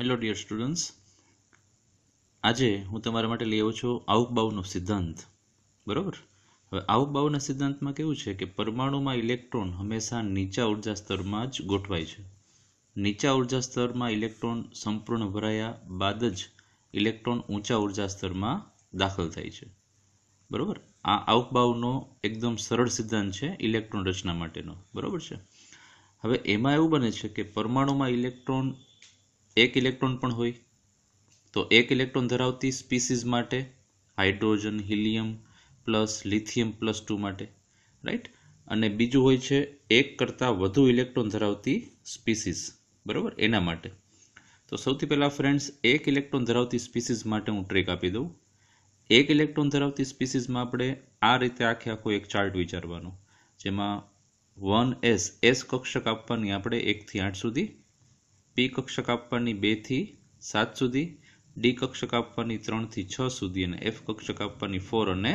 Hello dear students આજે હું તમારા માટે લઈ આવ્યો છું આઉકબાઉનો સિદ્ધાંત. બરાબર? હવે આઉકબાઉના સિદ્ધાંતમાં કેવું છે કે પરમાણુમાં ઇલેક્ટ્રોન હંમેશા નીચા ઊર્જા સ્તરમાં જ ગોઠવાય છે. નીચા ઊર્જા સ્તરમાં ઇલેક્ટ્રોન સંપૂર્ણ ભરાયા બાદ જ ઇલેક્ટ્રોન ઊંચા ઊર્જા સ્તરમાં દાખલ થાય છે. બરાબર? આ આઉકબાઉનો એકદમ સરળ સિદ્ધાંત છે ઇલેક્ટ્રોન રચના માટેનો. બરાબર છે? હવે એમાં એવું બને છે કે પરમાણુમાં ઇલેક્ટ્રોન એક ઇલેક્ટ્રોન પણ હોય. તો એક ઇલેક્ટ્રોન ધરાવતી સ્પીસીઝ માટે hydrogen, helium plus lithium plus two માટે રાઈટ અને બીજું હોય છે એક કરતાં વધુ ઇલેક્ટ્રોન ધરાવતી સ્પીસીઝ બરાબર? એના માટે. તો સૌથી પહેલાં ફ્રેન્ડ્સ એક ઇલેક્ટ્રોન ધરાવતી સ્પીસીઝ માટે હું ટ્રેક આપી દઉં. એક ઇલેક્ટ્રોન ધરાવતી સ્પીસીઝમાં આપણે આ રીતે આખે આખો એક ચાર્ટ વિચારવાનો, જેમાં વન એસ એસ કક્ષક આપવાની આપણે એકથી આઠ સુધી પી કક્ષક આપવાની બેથી સાત સુધી, ડી કક્ષક આપવાની ત્રણથી છ સુધી અને એફ કક્ષક આપવાની ફોર અને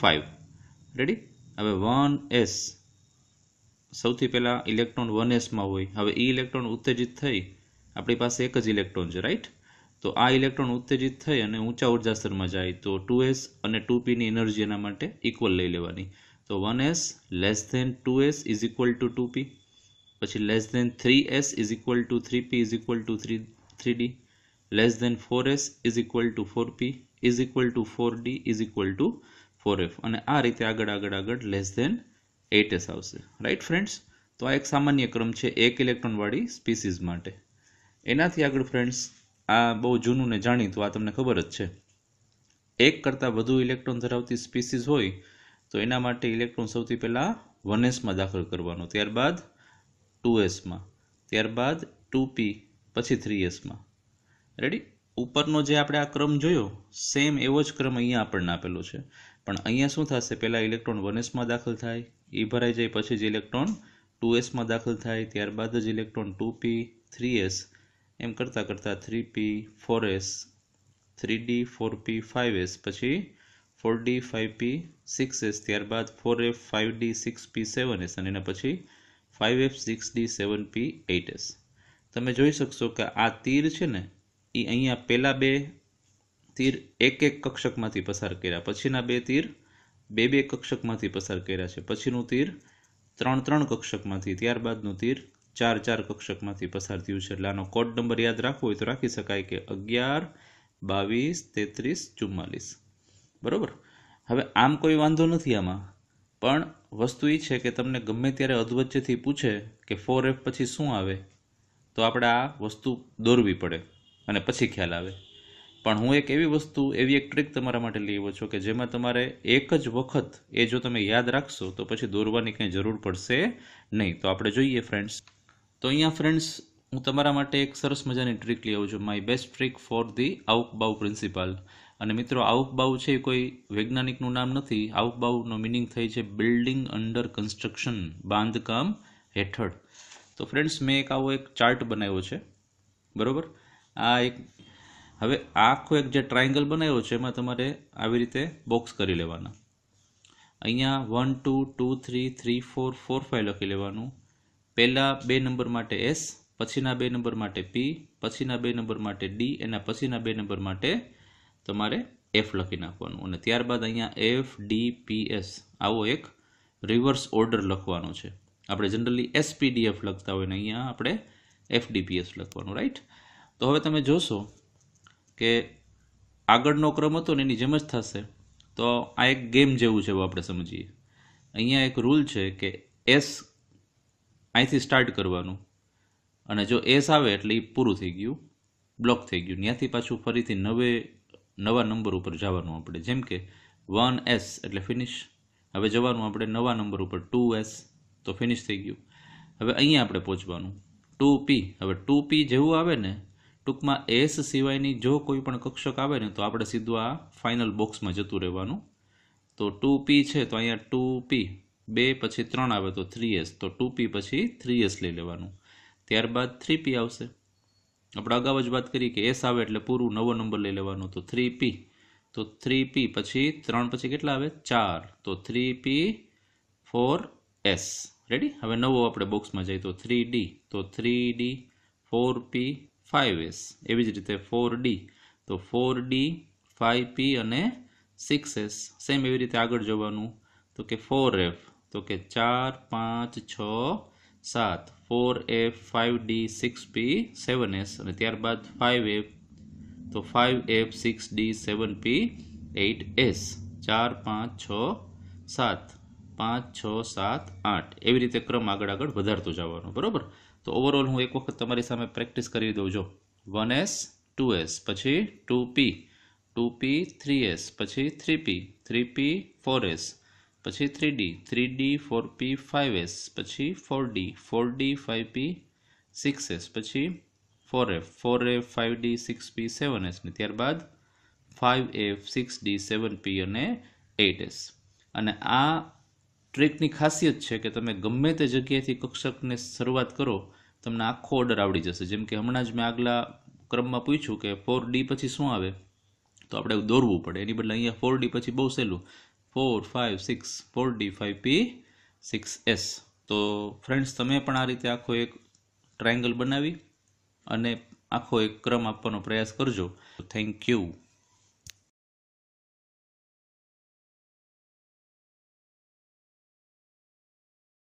ફાઇવ રેડી હવે વન એસ. સૌથી પહેલાં ઇલેક્ટ્રોન વન એસમાં હોય. હવે ઈ ઇલેક્ટ્રોન ઉત્તેજિત થઈ, આપણી પાસે એક જ ઇલેક્ટ્રોન છે રાઈટ તો આ ઇલેક્ટ્રોન ઉત્તેજિત થઈ અને ઊંચા ઊર્જા સ્તરમાં જાય, તો ટુ એસ અને ટુ પીની એનર્જી એના માટે ઇક્વલ લઈ લેવાની. તો one S less than two S is equal to two P. પછી less than three S is equal to three P is equal to three three D less than four S is equal to four P is equal to four D is equal to four F અને આ રીતે આગળ આગળ આગળ less than at S આવશે. Right friends તો આ એક સામાન્ય ક્રમ છે એક ઇલેક્ટ્રોનવાળી સ્પીસીઝ માટે. એનાથી આગળ ફ્રેન્ડ્સ આ બહુ જૂનું ને જાણીતું, આ તમને ખબર જ છે. એક કરતાં વધુ ઇલેક્ટ્રોન ધરાવતી સ્પીસીઝ હોય, તો એના માટે ઇલેક્ટ્રોન સૌથી પહેલાં વન એસમાં દાખલ કરવાનો. ત્યારબાદ ટુ એસમાં. ત્યારબાદ ટુ પી, પછી થ્રી એસમાં. રેડી ઉપરનો જે આપણે આ ક્રમ જોયો સેમ એવો જ ક્રમ અહીંયા આપણને આપેલો છે. પણ અહીંયા શું થશે? પહેલાં ઇલેક્ટ્રોન વન એસમાં દાખલ થાય, એ ભરાઈ જાય, પછી જ ઇલેક્ટ્રોન ટુ એસમાં દાખલ થાય, ત્યારબાદ જ electron two P, three S. એમ કરતાં કરતાં three P, four S. Three D, four P five S. પછી four D five P, six S. ત્યારબાદ four F five D, six P, seven S. અને એના પછી five F six D seven P eight S તમે જોઈ શકશો કે આ તીર છે ને એ અહીંયા પહેલાં બે તીર એક એક કક્ષકમાંથી પસાર કર્યા. પછીના બે તીર બે બે કક્ષકમાંથી પસાર કર્યા છે. પછીનું તીર ત્રણ ત્રણ કક્ષકમાંથી, ત્યારબાદનું તીર ચાર ચાર કક્ષકમાંથી પસાર થયું છે. એટલે આનો કોડ નંબર યાદ રાખવો હોય તો રાખી શકાય કે અગિયાર, બાવીસ, તેત્રીસ, ચુમ્માલીસ. બરાબર? હવે આમ કોઈ વાંધો નથી આમાં. પણ વસ્તુ એ છે કે તમને ગમે ત્યારે અધવચ્ચેથી પૂછે કે ફોર એફ પછી શું આવે, તો આપણે આ વસ્તુ દોરવી પડે અને પછી ખ્યાલ આવે. પણ હું એક એવી વસ્તુ, એવી એક ટ્રીક તમારા માટે લઈ આવ્યો છું કે જેમાં તમારે એક જ વખત એ જો તમે યાદ રાખશો, તો પછી દોરવાની કંઈ જરૂર પડશે નહીં. તો આપણે જોઈએ ફ્રેન્ડ્સ તો અહીંયા ફ્રેન્ડ્સ હું તમારા માટે એક સરસ મજાની ટ્રીક લઈ આવું છું. My best trick for the aufbau principle અને મિત્રો આઉકબાઉ છે કોઈ વૈજ્ઞાનિકનું નામ નથી. આઉકબાઉનો મિનિંગ થઈ છે બિલ્ડિંગ અંડર કન્સ્ટ્રક્શન બાંધકામ હેઠળ. તો ફ્રેન્ડ્સ, મેં એક આવો એક ચાર્ટ બનાવ્યો છે. બરાબર? આ એક હવે આખો એક જે ટ્રાયંગલ બનાવ્યો છે, એમાં તમારે આવી રીતે બોક્સ કરી લેવાના. અહીંયા one, two two, three three, four four five લખી લેવાનું. પહેલાં બે નંબર માટે એસ, પછીના બે નંબર માટે પી, પછીના બે નંબર માટે ડી, એના પછીના બે નંબર માટે તમારે એફ લખી નાખવાનું. અને ત્યારબાદ અહીંયા એફ ડી પી એસ આવો એક રિવર્સ ઓર્ડર લખવાનો છે. આપણે જનરલી એસપીડીએફ લખતા હોય ને અહીંયા આપણે એફડીપીએસ લખવાનું રાઈટ તો હવે તમે જોશો કે આગળનો ક્રમ હતો ને એની જેમ જ થશે. તો આ એક ગેમ જેવું છે એવું આપણે સમજીએ. અહીંયા એક રૂલ છે કે એસ અહીંથી સ્ટાર્ટ કરવાનું. અને જો એસ આવે એટલે એ પૂરું થઈ ગયું બ્લોક થઈ ગયું. ત્યાંથી પાછું ફરીથી નવે નવા નંબર ઉપર જવાનું આપણે. જેમ કે વન એસ એટલે ફિનિશ હવે જવાનું આપણે નવા નંબર ઉપર ટુ એસ તો ફિનિશ થઈ ગયું. હવે અહીંયા આપણે પહોંચવાનું. ટુ પી હવે ટુ પી જેવું આવે ને, ટૂંકમાં એસ સિવાયની જો કોઈ પણ કક્ષક આવે ને, તો આપણે સીધું આ ફાઇનલ બોક્સમાં જતું રહેવાનું. તો ટુ પી છે, તો અહીંયા ટુ પી બે પછી ત્રણ આવે, તો થ્રી એસ તો ટુ પી પછી થ્રી એસ લઈ લેવાનું. ત્યારબાદ થ્રી પી આવશે. આપણે અગાઉ જ વાત કરી કે એસ આવે એટલે પૂરું નવો નંબર લઈ લેવાનો. તો થ્રી પી તો થ્રી પી પછી ત્રણ પછી કેટલા આવે? ચાર. તો three P four S ready હવે નવો આપણે બોક્સમાં જઈએ તો થ્રી ડી તો three D four P five S એવી જ રીતે ફોર ડી તો ફોર ડી ફાઇવ પી અને સિક્સ એસ સેમ એવી રીતે આગળ જવાનું. તો કે ફોર એફ તો કે ચાર, પાંચ, છ સાત, four F five D, six P, seven S અને ત્યારબાદ ફાઇવ એફ તો five F six D, seven P, eight S. ચાર, પાંચ, છ, સાત. પાંચ, છ, સાત, આઠ. એવી રીતે ક્રમ આગળ આગળ વધારતો જવાનો, બરાબર? તો ઓવરઓલ હું એક વખત તમારી સામે પ્રેક્ટિસ કરી દઉં, જો. વન એસ, ટુ એસ, પછી two P. Two P, three S, પછી three P. Three P, four S. પછી three D three D four P five S પછી four D four D five P six S પછી four F four F five D six P seven S ને ત્યારબાદ five F six D seven P અને eight S અને આ ટ્રેકની ખાસિયત છે કે તમે ગમે તે જગ્યાએથી કક્ષકને શરૂઆત કરો, તમને આખો ઓર્ડર આવડી જશે. જેમ કે હમણાં જ મેં આગલા ક્રમમાં પૂછ્યું કે ફોર ડી પછી શું આવે? તો આપણે દોરવું પડે. એની બદલે અહીંયા ફોર ડી પછી બહુ સહેલું. Four five six, four D five P, six, S. તો ફ્રેન્ડ્સ, તમે પણ આ રીતે આખો એક ટ્રાયંગલ બનાવી અને આખો એક ક્રમ આપવાનો પ્રયાસ કરજો. Thank you